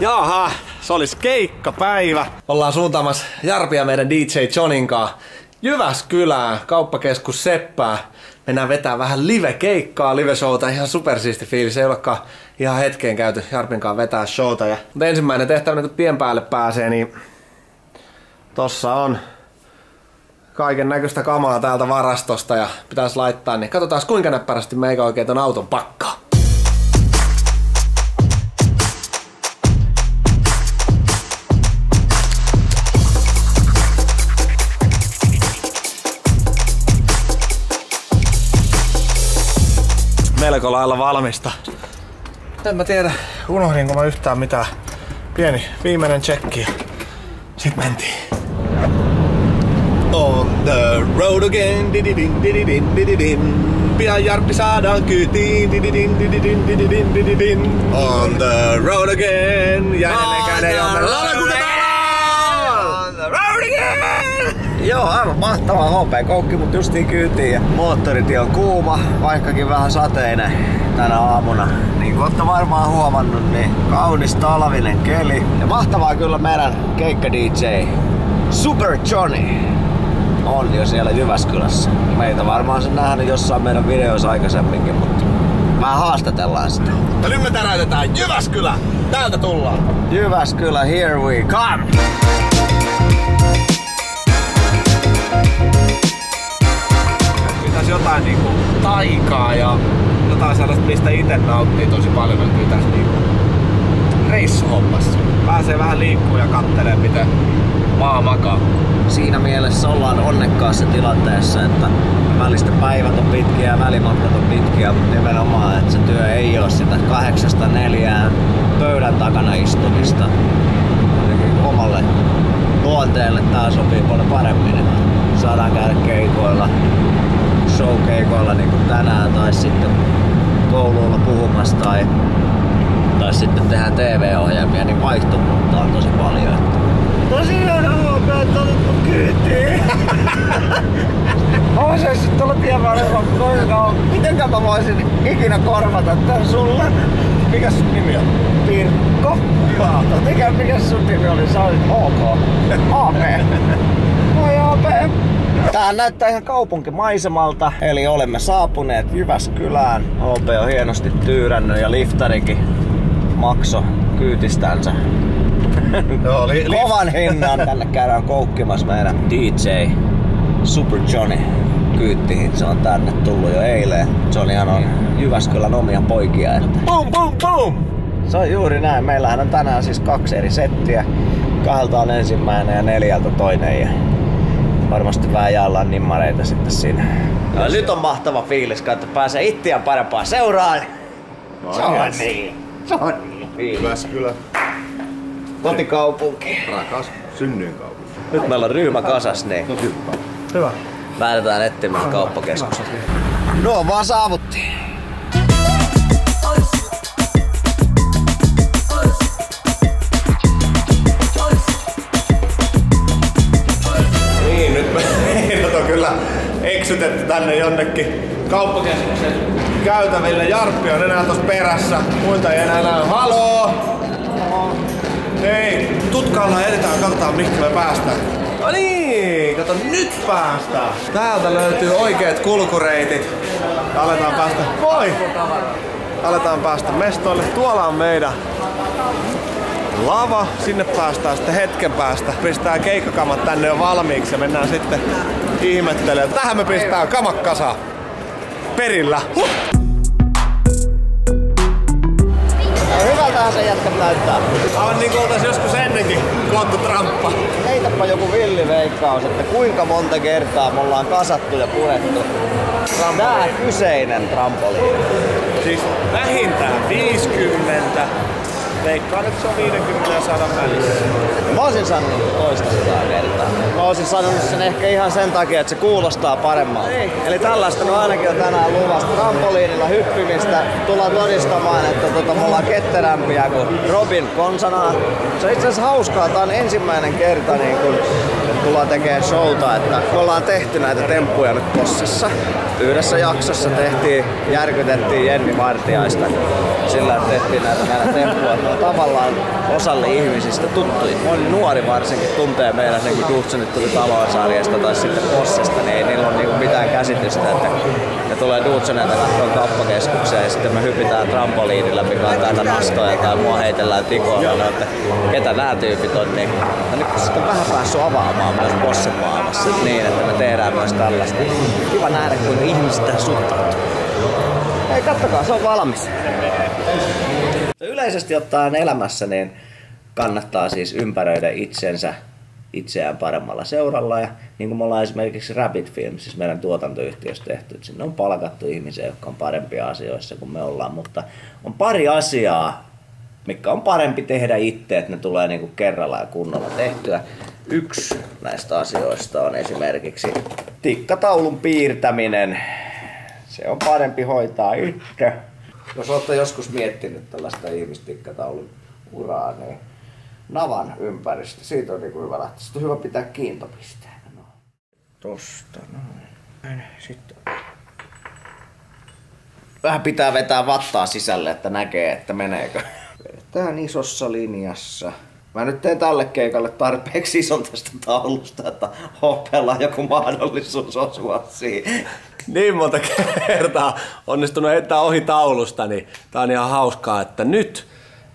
Jaha, se olisi keikkapäivä. Ollaan suuntaamassa Jarpia meidän DJ Johninkaa Jyväskylään, kauppakeskus Seppää. Mennään vetää vähän live-keikkaa, live-showta, ihan supersiisti fiilis. Ei olekaan ihan hetkeen käyty Jarpinkaan vetää showta. Ja, mutta ensimmäinen tehtävä, kun tien päälle pääsee, niin tossa on kaiken näköistä kamaa täältä varastosta ja pitäisi laittaa, niin katsotaan kuinka näppärästi meikä oikein ton auton pakkaa. Melko lailla valmista. En mä tiedä, unohdinko mä yhtään mitään. Pieni viimeinen tsekki ja sit mentiin. On the road again, dididin, dididin, dididin. Pian Jarppi saadaan kyytiin, dididin, dididin, dididin, dididin. On the road again, ja ennen ei ole the road again! Joo, aivan mahtava HP-koukki, mutta justiin kyytiin ja moottoritie on kuuma, vaikkakin vähän sateinen tänä aamuna. Niin kuin olette varmaan huomannut, niin kaunis talvinen keli. Ja mahtavaa kyllä meidän keikka DJ Super Johnny on jo siellä Jyväskylässä. Meitä varmaan se nähnyt jossain meidän videoissa aikaisemminkin, mutta vähän haastatellaan sitä. Ja nyt me täräytetään Jyväskylä! Täältä tullaan! Jyväskylä, here we come! Pitäisi jotain niinku taikaa ja jotain sellaista, mistä itse nauttii tosi paljon, että pitäisi niinku reissuhommassa. Pääsee vähän liikkuu ja kattelee, miten maa makaa. Siinä mielessä ollaan onnekkaassa tilanteessa, että välistä päivät on pitkiä ja välimatkat on pitkiä, mutta nimenomaan, että se työ ei ole sitä kahdeksasta neljään pöydän takana istumista. Omalle luonteelle tää sopii paljon paremmin, että saadaan käydä keikoilla, showkeikoilla niin kuin tänään tai sitten kouluilla puhumassa tai, tai sitten tehdään TV-ohjelmia, niin vaihtovuutta on tosi paljon. Että... Tosi hieno huomioon, että olet mun kyytiin. mä voisin sitten tulla tien varrella, mitenkä mä voisin ikinä korvata tän sulle. Mikä sun nimi on? Pirkko. Joo. Mikä, mikä sun nimi oli? Sä olit OK. AP. Tää näyttää ihan kaupunkimaisemalta, eli olemme saapuneet Jyväskylään. OP on hienosti tyyrännyt ja liftarikin makso kyytistänsä. Joo, li- Kovan hinnan tänne käydään koukkimassa meidän DJ Super Johnny kyyttiin. Se on tänne tullut jo eilen. Johnnyhan on Jyväskylän omia poikia. Että... Boom, boom, boom! Se on juuri näin. Meillähän on tänään siis kaksi eri settiä. Kahdelta on ensimmäinen ja neljältä toinen. Ja varmasti vähän jaellaan nimmareita sitten siinä. Ja nyt on mahtava fiilis, että pääsee ittiään parempaan seuraan. No, se on niin. Se on niin. Jyväskylä. Kotikaupunki. Rakas synnyinkaupunki. Nyt meillä on ryhmä kasas, niin No hyvä. Hyvä. lähdetään etsimään kauppakeskusta. No vaan saavuttiin. Eksytetty tänne jonnekin kauppakeskuksen käytäville. Jarppi on enää tossa perässä. Muita ei enää näy. Haloo! Hei, tutkaillaan edetään, katsotaan mihin me päästään. No niin, kato nyt päästään. Täältä löytyy oikeat kulkureitit. Ja aletaan päästä, moi! Aletaan päästä mestoille. Tuolla on meidän lava. Sinne päästään sitten hetken päästä. Pistää keikkakamat tänne jo valmiiksi ja mennään sitten ihmettelemään. Tähän me pistää kamat kasaan. Perillä. Huh! Ja hyvältähän se jätkät näyttää. On niin kuin joskus ennenkin koottu tramppa. Heitäpä joku villiveikkaus, että kuinka monta kertaa me ollaan kasattu ja purettu tää kyseinen trampoliini. Siis vähintään 50. Veikkaan, että se on 50 ja 100 välissä. Mä olisin sanonut toista sataa kertaa. Mä olisin sanonut sen ehkä ihan sen takia, että se kuulostaa paremmalta. Eli tällaista no ainakin on tänään luvasta. Trampoliinilla hyppimistä tullaan todistamaan, että tota, me ollaan ketterämpiä kuin Robin konsanaan. Se on itse asiassa hauskaa. Tää on ensimmäinen kerta niin kun tullaan tekemään showta, että me ollaan tehty näitä temppuja nyt tossessa. Yhdessä jaksossa tehtiin, järkytettiin Jenni Vartiaista sillä, että tehtiin näitä meidän temppuja. Että tavallaan osalle ihmisistä tuttuja. Moni nuori varsinkin tuntee meidän, niin kuin Dutsenit tuli talousarjesta tai sitten Possesta, niin ei niillä ole niin mitään käsitystä, että ne tulee Dutseneita katsoa kauppakeskukseen ja sitten me hypitään trampoliinilla, on täältä nastoja tai mua heitellään tikoilla, että ketä nämä tyypit on. Niin, ja nyt sitten vähän päässyt avaamaan myös Possen maailmassa niin, että me tehdään myös tällaista. Kiva nähdä, kuinka ihmiset tähän suhtautuu. Ei, kattokaa, se on valmis. Yleisesti ottaen elämässä niin kannattaa siis ympäröidä itsensä itseään paremmalla seuralla. Ja niin kuin me ollaan esimerkiksi Rapid Films, siis meidän tuotantoyhtiössä tehty, että sinne on palkattu ihmisiä, jotka on parempia asioissa kuin me ollaan, mutta on pari asiaa, mikä on parempi tehdä itse, että ne tulee niin kuin kerralla ja kunnolla tehtyä. Yksi näistä asioista on esimerkiksi tikkataulun piirtäminen. Se on parempi hoitaa itse. Jos olette joskus miettinyt tällaista ihmistikkataulun uraa, niin navan ympäristö, siitä on niinku hyvä lähteä. Sitten on hyvä pitää kiintopisteen. No. Tosta noin. Sitten. Vähän pitää vetää vattaa sisälle, että näkee, että meneekö. Vedetään isossa linjassa. Mä nyt teen tälle keikalle tarpeeksi ison tästä taulusta, että hopealla joku mahdollisuus osua siihen. Niin monta kertaa onnistunut heittää ohi taulusta, niin tää on ihan hauskaa, että nyt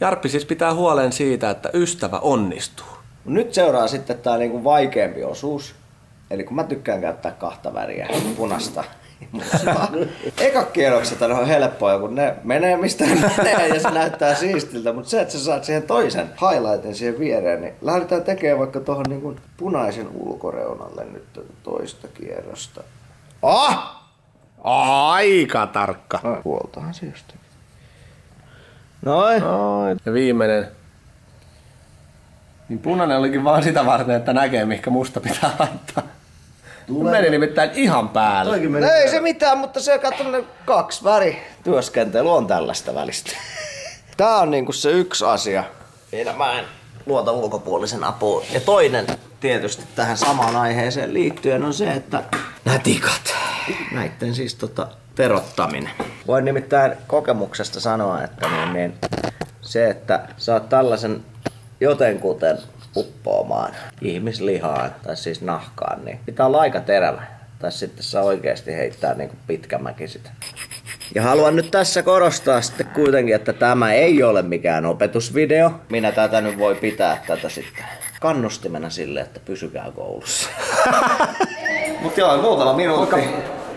Jarppi siis pitää huolen siitä, että ystävä onnistuu. Nyt seuraa sitten tää niinku vaikeampi osuus. Eli kun mä tykkään käyttää kahta väriä, punasta Eka kierrokset on helppoa, kun ne menee mistä ne menee ja se näyttää siistiltä, mutta se, että sä saat siihen toisen highlightin siihen viereen, niin lähdetään tekemään vaikka tuohon niin punaisen ulkoreunalle nyt toista kierrosta. Ah! Aika tarkka. No, huoltahan se jostakin. Noin. Noin. Ja viimeinen. Niin punainen olikin vaan sitä varten, että näkee, mihinkä musta pitää laittaa. Tulee. Meni nimittäin ihan päälle. Meni ei päälle. se mitään, mutta se katsotaan kaksi väri työskentely on tällaista välistä. Tää on niinku se yksi asia. Vielä mä en luota ulkopuolisen apuun. Ja toinen tietysti tähän samaan aiheeseen liittyen on se, että nämä tikat. Näitten siis tota terottaminen. Voin nimittäin kokemuksesta sanoa, että niin, niin, se, että saat tällaisen jotenkuten uppoamaan ihmislihaan tai siis nahkaan, niin pitää olla aika terävä. Tai sitten saa oikeasti heittää niin kuin pitkämäki sitä. Ja haluan nyt tässä korostaa sitten kuitenkin, että tämä ei ole mikään opetusvideo. Minä tätä nyt voi pitää tätä sitten kannustimena sille, että pysykää koulussa. Mut joo, muutama minuutti.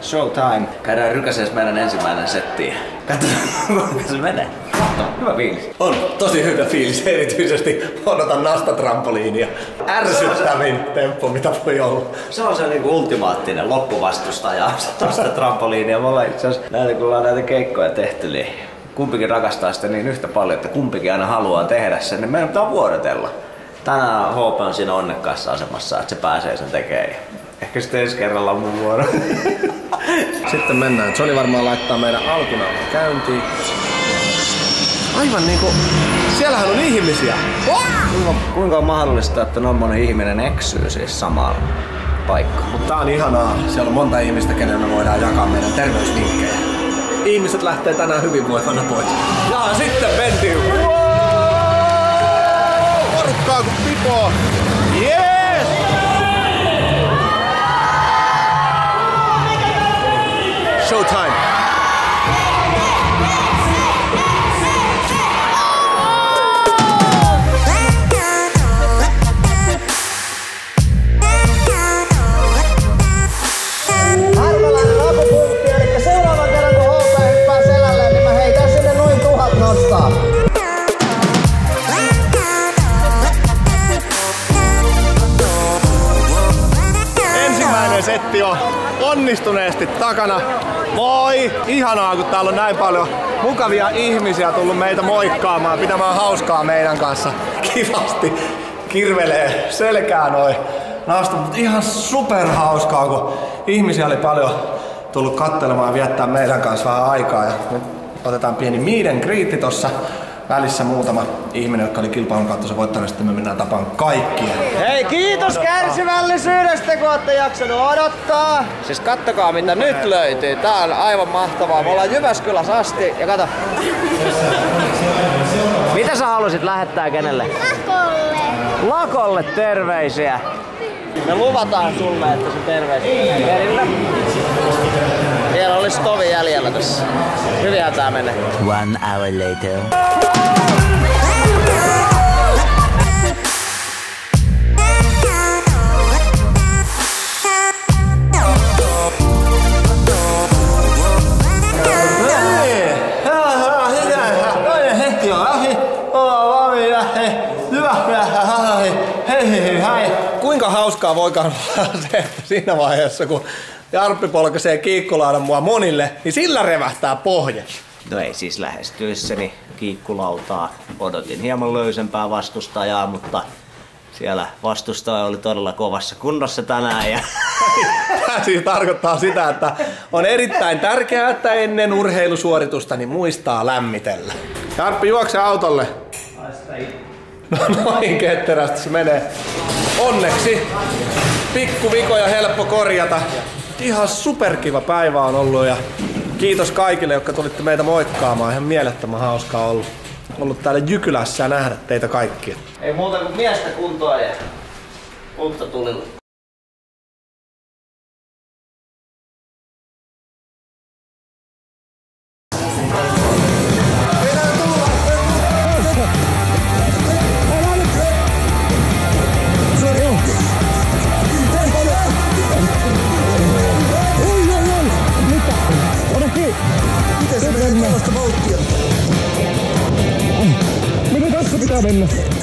Showtime. Käydään rykäsees meidän ensimmäinen setti. Katsotaan, kuinka se menee. Hyvä fiilis. On tosi hyvä fiilis, erityisesti odotan nastatrampoliinia. Ärsyttävin temppu, mitä voi olla. Se on se niinku ultimaattinen loppuvastustaja tuosta trampoliinia. Me ollaan itse asiassa näitä, kun ollaan näitä keikkoja tehty, niin kumpikin rakastaa sitä niin yhtä paljon, että kumpikin aina haluaa tehdä sen, niin meidän pitää vuorotella. Tänään HP on siinä onnekkaassa asemassa, että se pääsee sen tekemään. Ehkä sitten ensi kerralla on mun vuoro. Sitten mennään. Johnny varmaan laittaa meidän alkunauhan käyntiin. Aivan niinku, siellähän on ihmisiä. Kuinka, kuinka on mahdollista, että noin ihminen eksyy siis samaan paikkaan? Mutta tää on ihanaa. Siellä on monta ihmistä, kenelle me voidaan jakaa meidän terveysvinkkejä. Ihmiset lähtee tänään hyvinvoivana pois. Ja sitten mentiin. Wow! Porukkaa kuin pipo. On onnistuneesti takana. Moi! Ihanaa, kun täällä on näin paljon mukavia ihmisiä tullut meitä moikkaamaan, pitämään hauskaa meidän kanssa. Kivasti kirvelee selkää noin nasta, mutta ihan super hauskaa, kun ihmisiä oli paljon tullut kattelemaan ja viettää meidän kanssa vähän aikaa. Ja nyt otetaan pieni miiden kriitti tossa välissä muutama ihminen, jotka oli kilpailun kautta se voittanut, sitten me mennään tapaan kaikkia. Hei, kiitos kärsivällisyydestä, kun olette jaksanut odottaa. Siis kattokaa mitä nyt löytyy. Tää on aivan mahtavaa. Me ollaan Jyväskylässä asti ja kato. Mitä sä halusit lähettää kenelle? Lakolle. Lakolle terveisiä. Me luvataan sulle, että se terveisiä perille. Vielä olisi tovi jäljellä tässä. Hyvinhän tää menee. One hour later. Hauskaa voikaan olla se, että siinä vaiheessa kun Jarppi polkaisee kiikkulaudan mua monille, niin sillä revähtää pohja. No ei siis lähestyessäni kiikkulautaa. Odotin hieman löysempää vastustajaa, mutta siellä vastustaja oli todella kovassa kunnossa tänään. Ja... Tämä siis tarkoittaa sitä, että on erittäin tärkeää, että ennen urheilusuoritusta niin muistaa lämmitellä. Jarppi, juokse autolle. No noin ketterästi se menee. Onneksi pikku vikoja helppo korjata. Ihan superkiva päivä on ollut ja kiitos kaikille, jotka tulitte meitä moikkaamaan. Ihan mielettömän hauskaa ollut, ollut täällä Jykylässä ja nähdä teitä kaikkia. Ei muuta kuin miestä kuntoa ja uutta tulilla. Miten tässä pitää mennä?